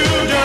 you do?